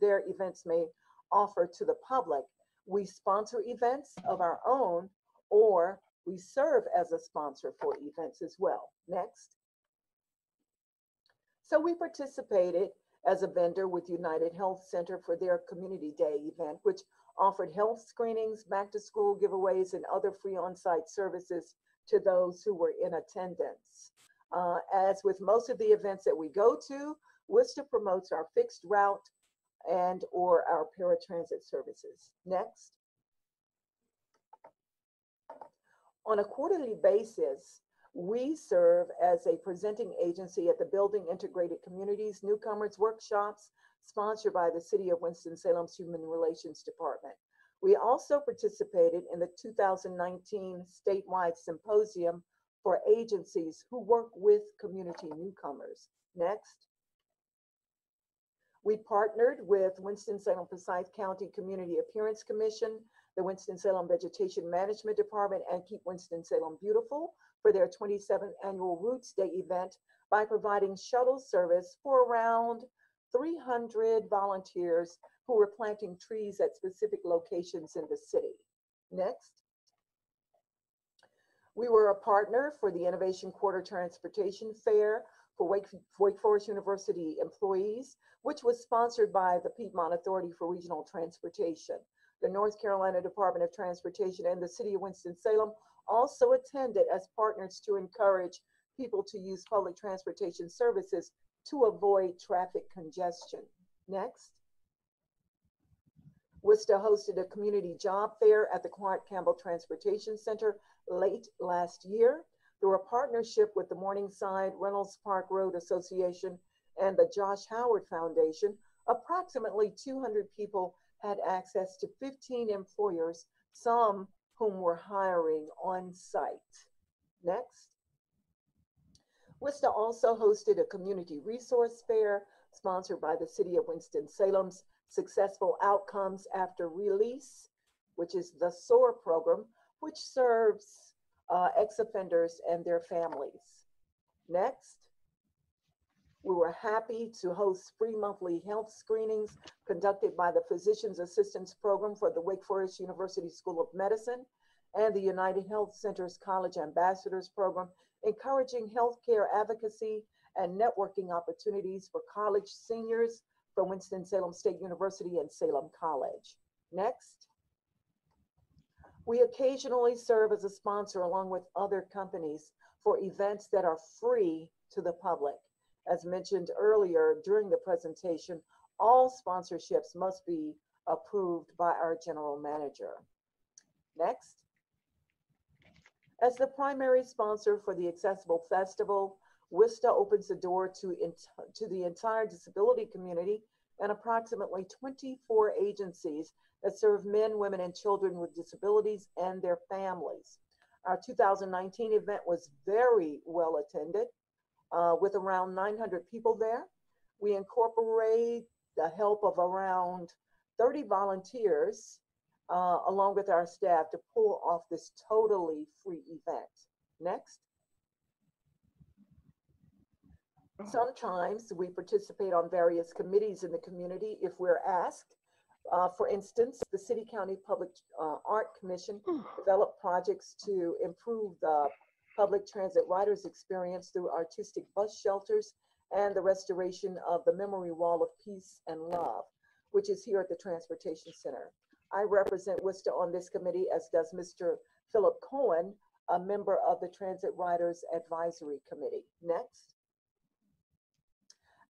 their events may offer to the public. We sponsor events of our own, or we serve as a sponsor for events as well. Next. So we participated as a vendor with United Health Center for their Community Day event, which offered health screenings, back to school giveaways, and other free on-site services to those who were in attendance. Uh, as with most of the events that we go to, WISTA promotes our fixed route and or our paratransit services. Next. On a quarterly basis, we serve as a presenting agency at the Building Integrated Communities Newcomers Workshops, sponsored by the City of Winston-Salem's Human Relations Department. We also participated in the 2019 statewide symposium for agencies who work with community newcomers. Next. We partnered with Winston-Salem Forsyth County Community Appearance Commission, the Winston-Salem Vegetation Management Department, and Keep Winston-Salem Beautiful for their 27th annual Roots Day event by providing shuttle service for around 300 volunteers who were planting trees at specific locations in the city. Next. We were a partner for the Innovation Quarter Transportation Fair for Wake, Wake Forest University employees, which was sponsored by the Piedmont Authority for Regional Transportation. The North Carolina Department of Transportation and the City of Winston-Salem also attended as partners to encourage people to use public transportation services to avoid traffic congestion. Next. WISTA hosted a community job fair at the Clark Campbell Transportation Center late last year. Through a partnership with the Morningside Reynolds Park Road Association and the Josh Howard Foundation, approximately 200 people had access to 15 employers, some whom were hiring on site. Next. WISTA also hosted a community resource fair sponsored by the City of Winston-Salem's Successful Outcomes After Release, which is the SOAR program, which serves uh, ex-offenders and their families. Next. We were happy to host free monthly health screenings conducted by the Physician's Assistance Program for the Wake Forest University School of Medicine and the United Health Center's College Ambassadors Program, encouraging healthcare advocacy and networking opportunities for college seniors from Winston-Salem State University and Salem College. Next. We occasionally serve as a sponsor along with other companies for events that are free to the public. As mentioned earlier during the presentation, all sponsorships must be approved by our general manager. Next. As the primary sponsor for the Accessible Festival, WISTA opens the door to, to the entire disability community and approximately 24 agencies that serve men, women, and children with disabilities and their families. Our 2019 event was very well attended uh, with around 900 people there. We incorporate the help of around 30 volunteers uh, along with our staff to pull off this totally free event. Next. Sometimes we participate on various committees in the community if we're asked. Uh, for instance, the City County Public uh, Art Commission developed projects to improve the public transit riders experience through artistic bus shelters and the restoration of the memory wall of peace and love, which is here at the Transportation Center. I represent WISTA on this committee, as does Mr. Philip Cohen, a member of the Transit Riders Advisory Committee. Next.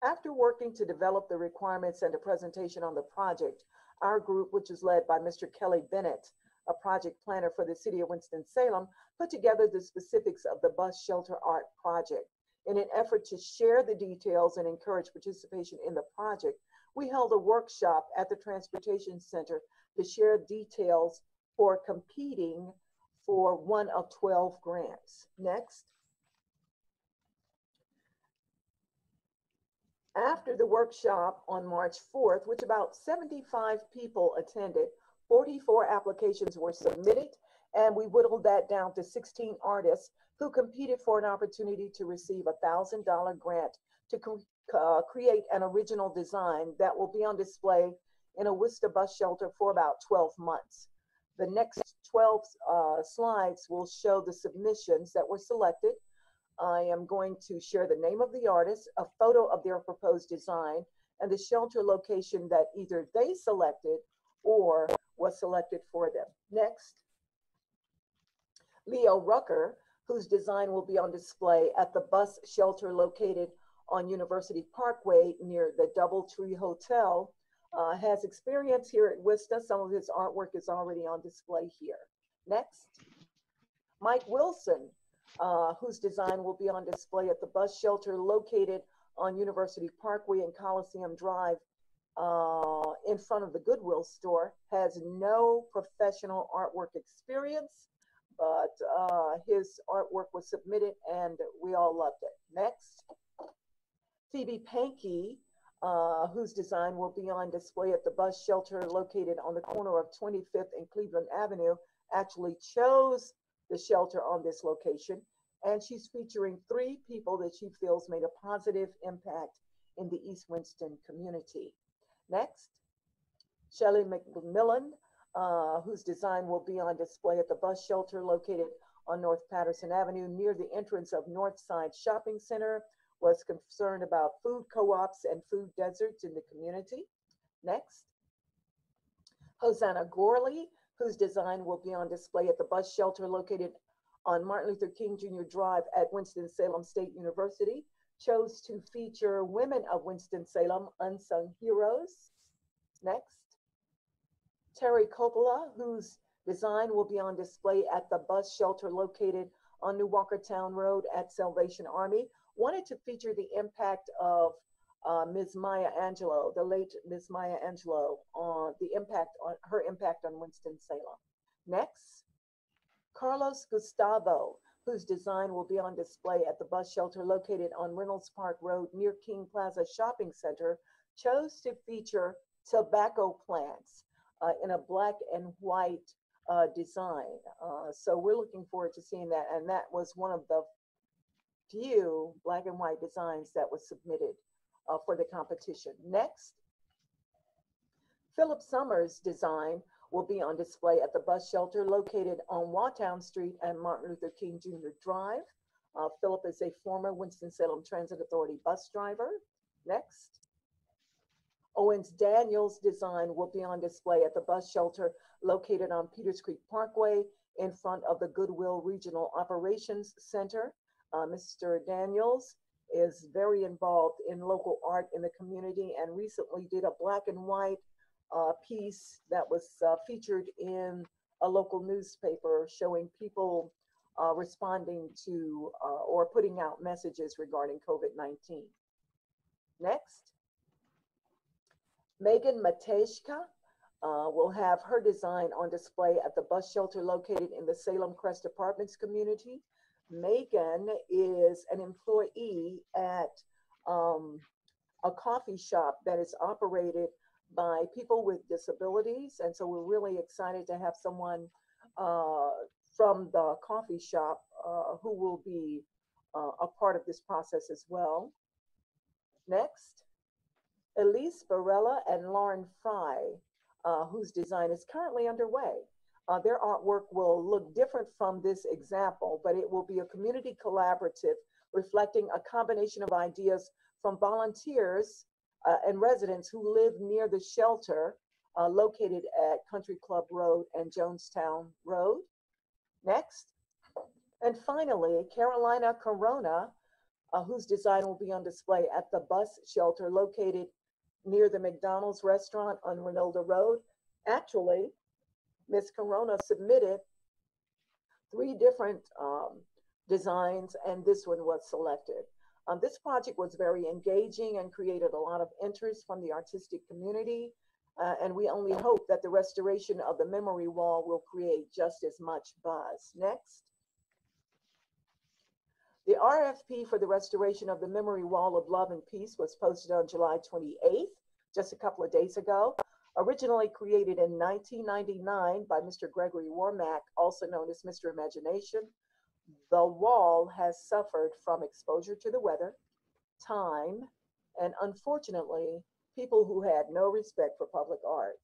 After working to develop the requirements and a presentation on the project, our group, which is led by Mr. Kelly Bennett, a project planner for the city of Winston-Salem, put together the specifics of the bus shelter art project. In an effort to share the details and encourage participation in the project, we held a workshop at the Transportation Center to share details for competing for one of 12 grants. Next. After the workshop on March 4th, which about 75 people attended, 44 applications were submitted, and we whittled that down to 16 artists who competed for an opportunity to receive a $1,000 grant to uh, create an original design that will be on display in a WISTA bus shelter for about 12 months. The next 12 uh, slides will show the submissions that were selected. I am going to share the name of the artist, a photo of their proposed design, and the shelter location that either they selected or was selected for them. Next, Leo Rucker, whose design will be on display at the bus shelter located on University Parkway near the Doubletree Hotel, uh, has experience here at WISTA. Some of his artwork is already on display here. Next, Mike Wilson, uh, whose design will be on display at the bus shelter located on University Parkway and Coliseum Drive uh, in front of the Goodwill store, has no professional artwork experience, but uh, his artwork was submitted and we all loved it. Next, Phoebe Pankey, uh, whose design will be on display at the bus shelter located on the corner of 25th and Cleveland Avenue, actually chose the shelter on this location. And she's featuring three people that she feels made a positive impact in the East Winston community. Next, Shelley McMillan, uh, whose design will be on display at the bus shelter located on North Patterson Avenue near the entrance of Northside Shopping Center, was concerned about food co-ops and food deserts in the community. Next, Hosanna Gorley, whose design will be on display at the bus shelter located on Martin Luther King Jr. Drive at Winston-Salem State University, chose to feature women of Winston-Salem unsung heroes. Next, Terry Coppola, whose design will be on display at the bus shelter located on New Walkertown Road at Salvation Army, wanted to feature the impact of uh, Ms. Maya Angelou, the late Ms. Maya Angelou, on the impact on her impact on Winston-Salem. Next, Carlos Gustavo, whose design will be on display at the bus shelter located on Reynolds Park Road near King Plaza Shopping Center, chose to feature tobacco plants uh, in a black and white uh, design. Uh, so we're looking forward to seeing that. And that was one of the few black and white designs that was submitted uh, for the competition. Next, Philip Summers' design will be on display at the bus shelter located on Waughtown Street and Martin Luther King Jr. Drive. Uh, Philip is a former Winston-Salem Transit Authority bus driver. Next. Owens Daniels' design will be on display at the bus shelter located on Peters Creek Parkway in front of the Goodwill Regional Operations Center. Uh, Mr. Daniels is very involved in local art in the community and recently did a black and white uh, piece that was uh, featured in a local newspaper showing people uh, responding to uh, or putting out messages regarding COVID-19. Next, Megan Matejka uh, will have her design on display at the bus shelter located in the Salem Crest Apartments community. Megan is an employee at um, a coffee shop that is operated by people with disabilities. And so we're really excited to have someone uh, from the coffee shop uh, who will be uh, a part of this process as well. Next, Elise Barella and Lauren Fry, uh, whose design is currently underway. Uh, their artwork will look different from this example, but it will be a community collaborative reflecting a combination of ideas from volunteers uh, and residents who live near the shelter uh, located at Country Club Road and Jonestown Road. Next. And finally, Carolina Corona, uh, whose design will be on display at the bus shelter located near the McDonald's restaurant on Reynolda Road. Actually, Ms. Corona submitted three different um, designs and this one was selected. Um, this project was very engaging and created a lot of interest from the artistic community. Uh, and we only hope that the restoration of the memory wall will create just as much buzz. Next. The RFP for the restoration of the memory wall of love and peace was posted on July 28th, just a couple of days ago. Originally created in 1999 by Mr. Gregory Warmack, also known as Mr. Imagination, the wall has suffered from exposure to the weather, time, and unfortunately, people who had no respect for public art.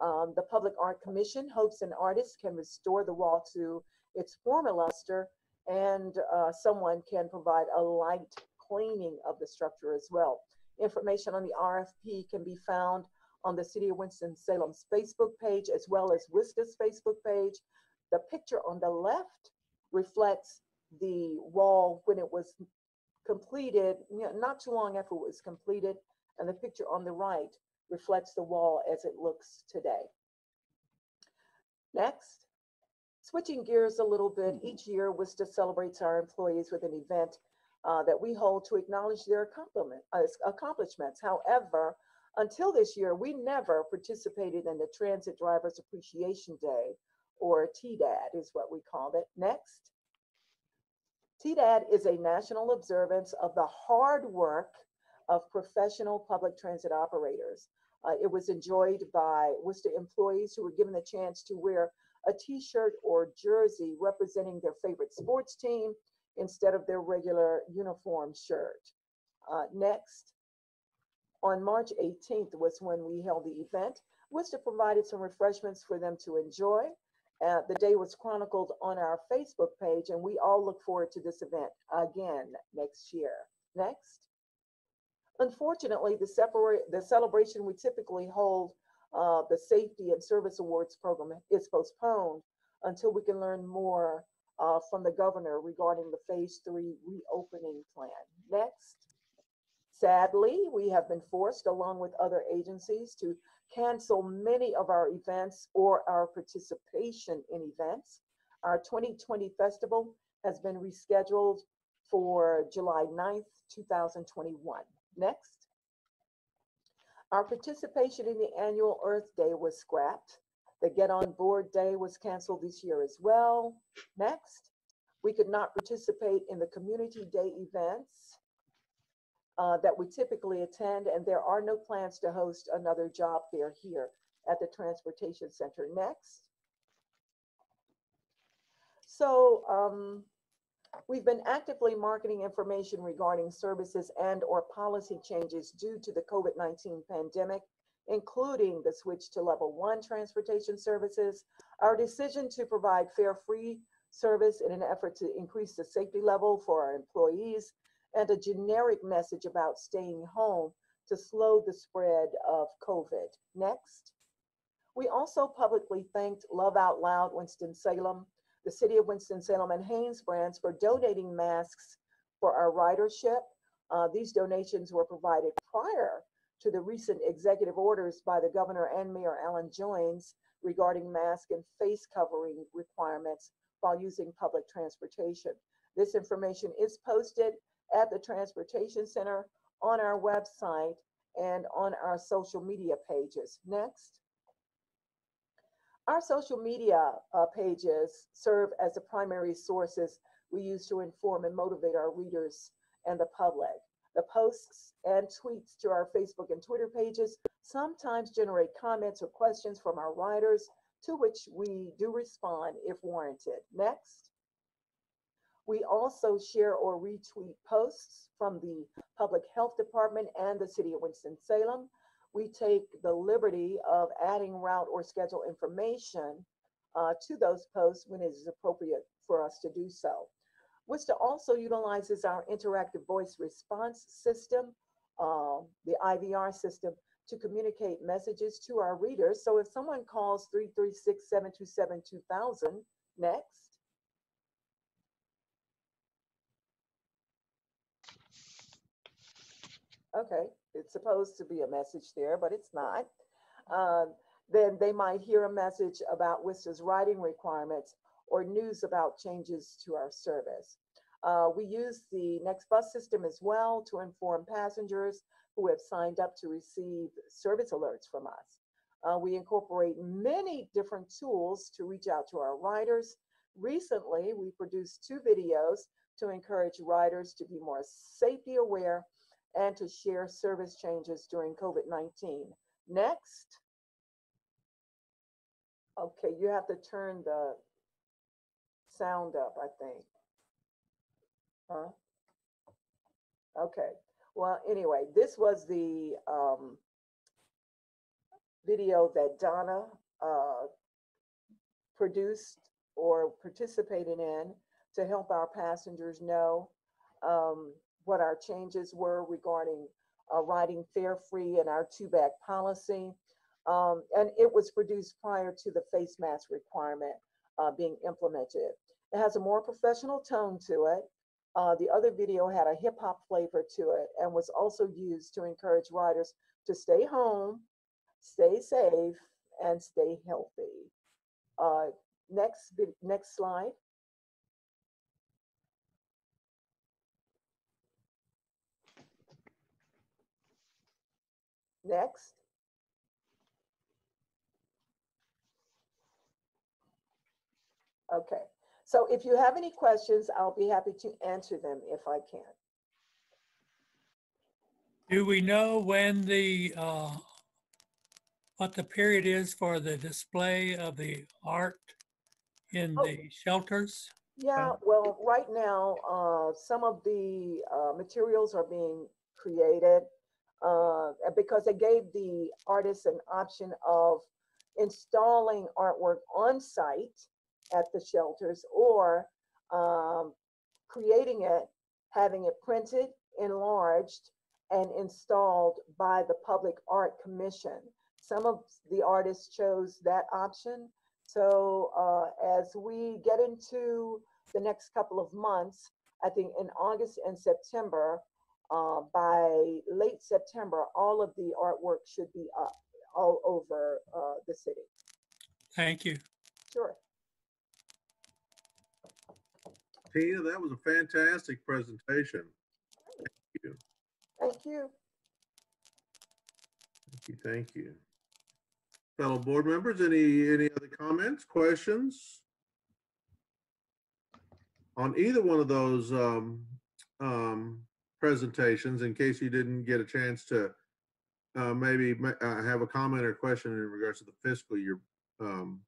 Um, the Public Art Commission hopes an artist can restore the wall to its former luster and uh, someone can provide a light cleaning of the structure as well. Information on the RFP can be found on the City of Winston-Salem's Facebook page as well as WISTA's Facebook page. The picture on the left reflects the wall when it was completed, you know, not too long after it was completed. And the picture on the right reflects the wall as it looks today. Next, switching gears a little bit, each year WISTA celebrates our employees with an event uh, that we hold to acknowledge their uh, accomplishments. However, until this year, we never participated in the Transit Drivers Appreciation Day, or TDAD is what we called it. Next. TDAD is a national observance of the hard work of professional public transit operators. Uh, it was enjoyed by WISTA employees who were given the chance to wear a t-shirt or jersey representing their favorite sports team instead of their regular uniform shirt. Uh, next, on March 18th was when we held the event. WISTA provided some refreshments for them to enjoy. Uh, the day was chronicled on our Facebook page, and we all look forward to this event again next year. Next. Unfortunately, the, separate, the celebration we typically hold, uh, the Safety and Service Awards program, is postponed until we can learn more uh, from the governor regarding the phase three reopening plan. Next. Sadly, we have been forced, along with other agencies, to cancel many of our events or our participation in events. Our 2020 festival has been rescheduled for July 9th, 2021. Next. Our participation in the annual Earth Day was scrapped. The Get On Board Day was canceled this year as well. Next. We could not participate in the Community Day events uh, that we typically attend, and there are no plans to host another job fair here at the Transportation Center next. So um, we've been actively marketing information regarding services and or policy changes due to the COVID-19 pandemic, including the switch to level one transportation services, our decision to provide fare-free service in an effort to increase the safety level for our employees, and a generic message about staying home to slow the spread of COVID. Next. We also publicly thanked Love Out Loud Winston-Salem, the City of Winston-Salem and Hanesbrands for donating masks for our ridership. Uh, these donations were provided prior to the recent executive orders by the governor and Mayor Allen Joines regarding mask and face covering requirements while using public transportation. This information is posted at the Transportation Center, on our website, and on our social media pages. Next. Our social media uh, pages serve as the primary sources we use to inform and motivate our readers and the public. The posts and tweets to our Facebook and Twitter pages sometimes generate comments or questions from our writers, to which we do respond if warranted. Next. We also share or retweet posts from the Public Health Department and the City of Winston-Salem. We take the liberty of adding route or schedule information uh, to those posts when it is appropriate for us to do so. WISTA also utilizes our interactive voice response system, uh, the IVR system, to communicate messages to our readers. So if someone calls 336-727-2000 next, okay, it's supposed to be a message there, but it's not. Uh, then they might hear a message about WISTA's writing requirements or news about changes to our service. Uh, we use the Next Bus system as well to inform passengers who have signed up to receive service alerts from us. Uh, we incorporate many different tools to reach out to our riders. Recently, we produced two videos to encourage riders to be more safety aware and to share service changes during COVID-19. Next. Okay, you have to turn the sound up, I think. Huh? Okay, well, anyway, this was the um, video that Donna uh, produced or participated in to help our passengers know um, what our changes were regarding uh, riding fare free and our two bag policy. Um, and it was produced prior to the face mask requirement uh, being implemented. It has a more professional tone to it. Uh, the other video had a hip hop flavor to it and was also used to encourage riders to stay home, stay safe, and stay healthy. Uh, next, next slide. Next. Okay, so if you have any questions, I'll be happy to answer them if I can. Do we know when the, uh, what the period is for the display of the art in Oh. the shelters? Yeah, well, right now, uh, some of the, uh, materials are being created. Uh, because they gave the artists an option of installing artwork on site at the shelters or, um, creating it, having it printed, enlarged, and installed by the Public Art Commission. Some of the artists chose that option. So uh, as we get into the next couple of months, I think in August and September, uh, by late September, all of the artwork should be up all over uh, the city. Thank you. Sure. Tina, that was a fantastic presentation. Thank you. Thank you, thank you. Thank you. Fellow board members, any, any other comments, questions? On either one of those um, um, presentations, in case you didn't get a chance to uh, maybe uh, have a comment or question in regards to the fiscal year um,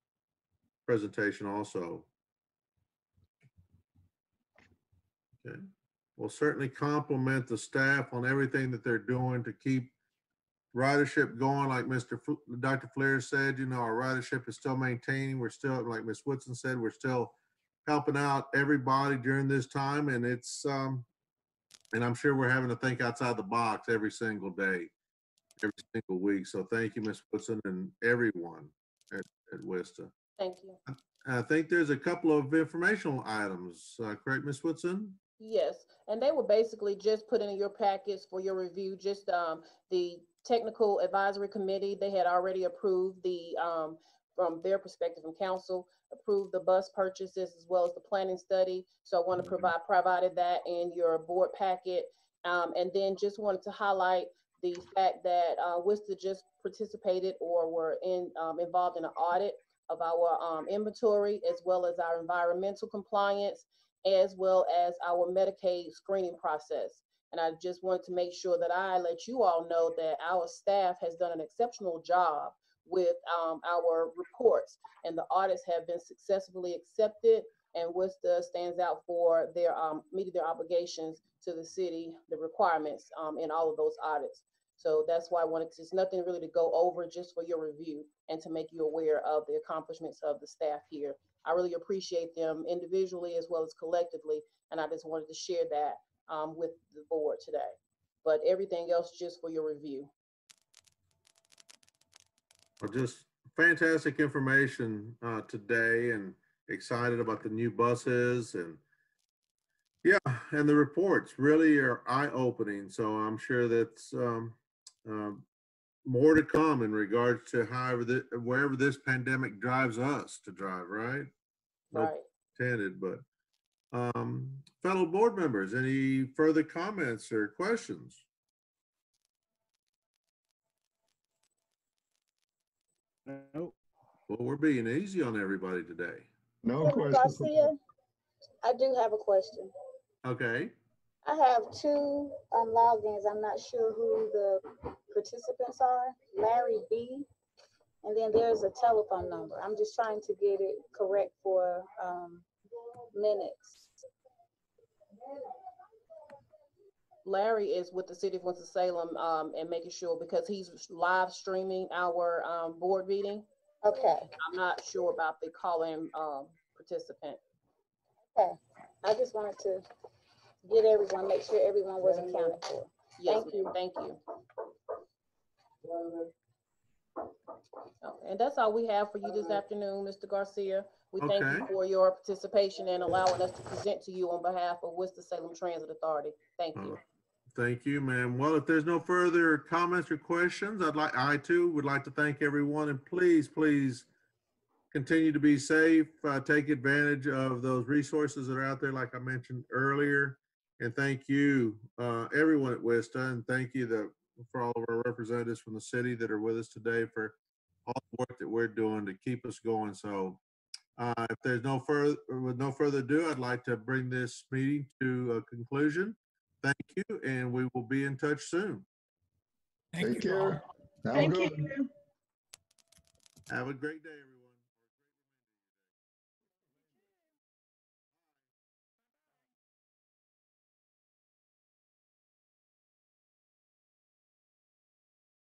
presentation also. Okay, we'll certainly compliment the staff on everything that they're doing to keep ridership going, like Mr. Fl- Dr. Fleer said, you know, our ridership is still maintaining. We're still, like Ms. Woodson said, we're still helping out everybody during this time and it's, um, and I'm sure we're having to think outside the box every single day, every single week. So thank you, Ms. Woodson and everyone at, at WISTA. Thank you. I think there's a couple of informational items, uh, correct, Ms. Woodson? Yes, and they were basically just put in your packets for your review, just, um, the technical advisory committee, they had already approved the, um, from their perspective from council, approved the bus purchases as well as the planning study. So I want to Mhm. provide, provided that in your board packet. Um, and then just wanted to highlight the fact that, uh, WISTA just participated or were in, um, involved in an audit of our, um, inventory as well as our environmental compliance as well as our Medicaid screening process. And I just wanted to make sure that I let you all know that our staff has done an exceptional job with um, our reports. And the audits have been successfully accepted and WISTA stands out for their, um, meeting their obligations to the city, the requirements um, in all of those audits. So that's why I wanted, to- it's nothing really to go over, just for your review and to make you aware of the accomplishments of the staff here. I really appreciate them individually as well as collectively, and I just wanted to share that um, with the board today. But everything else just for your review. Well, just fantastic information uh, today and excited about the new buses and yeah, and the reports really are eye-opening. So I'm sure that's um, um, more to come in regards to however, the, wherever this pandemic drives us to drive, right? No Right. intended, but um, fellow board members, any further comments or questions? Nope. Well, we're being easy on everybody today. No Chairman question. I do have a question. Okay, I have two um, logins. I'm not sure who the participants are. Larry B. And then there's a telephone number. I'm just trying to get it correct for um, minutes. Larry is with the city of Winston-Salem um, and making sure, because he's live streaming our um, board meeting. Okay, I'm not sure about the call-in um, participant. okay. I just wanted to get everyone, make sure everyone was accounted for. Yes, Thank you. thank you. Okay, And that's all we have for you this afternoon, Mr. Garcia. We thank you for your participation and allowing us to present to you on behalf of Winston-Salem Transit Authority. Thank you. Thank you, ma'am. Well, if there's no further comments or questions, I'd like, I too would like to thank everyone and please, please continue to be safe, uh, take advantage of those resources that are out there, like I mentioned earlier. And thank you, uh, everyone at WISTA, and thank you the, for all of our representatives from the city that are with us today for all the work that we're doing to keep us going. So, uh, if there's no further, with no further ado, I'd like to bring this meeting to a conclusion. Thank you, and we will be in touch soon. Thank Take you all. care. Have a Thank good one. you. Have a great day, everyone.